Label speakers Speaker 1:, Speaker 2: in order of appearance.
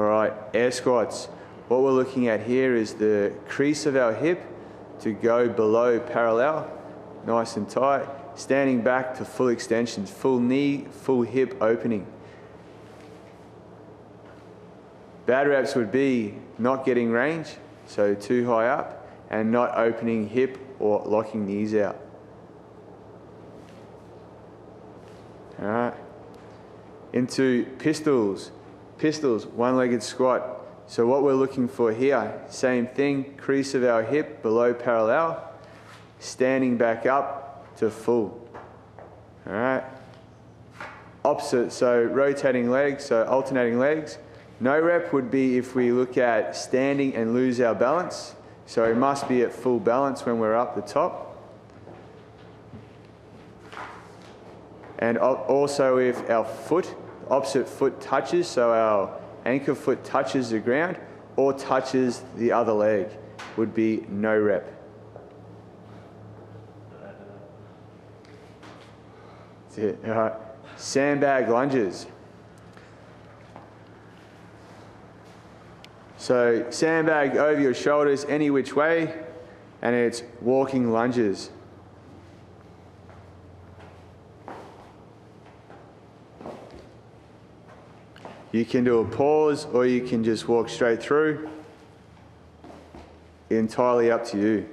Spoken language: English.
Speaker 1: All right, air squats. What we're looking at here is the crease of our hip to go below parallel, nice and tight. Standing back to full extensions, full knee, full hip opening. Bad reps would be not getting range, so too high up, and not opening hip or locking knees out. All right. Into pistols. Pistols, one-legged squat. So what we're looking for here, same thing, crease of our hip below parallel, standing back up to full. All right. Opposite, so rotating legs, so alternating legs. No rep would be if we look at standing and lose our balance. So we must be at full balance when we're up the top. And also if our foot, opposite foot touches, so our anchor foot touches the ground or touches the other leg, would be no rep. That's it. All right. Sandbag lunges. So sandbag over your shoulders any which way, and it's walking lunges. You can do a pause or you can just walk straight through. Entirely up to you.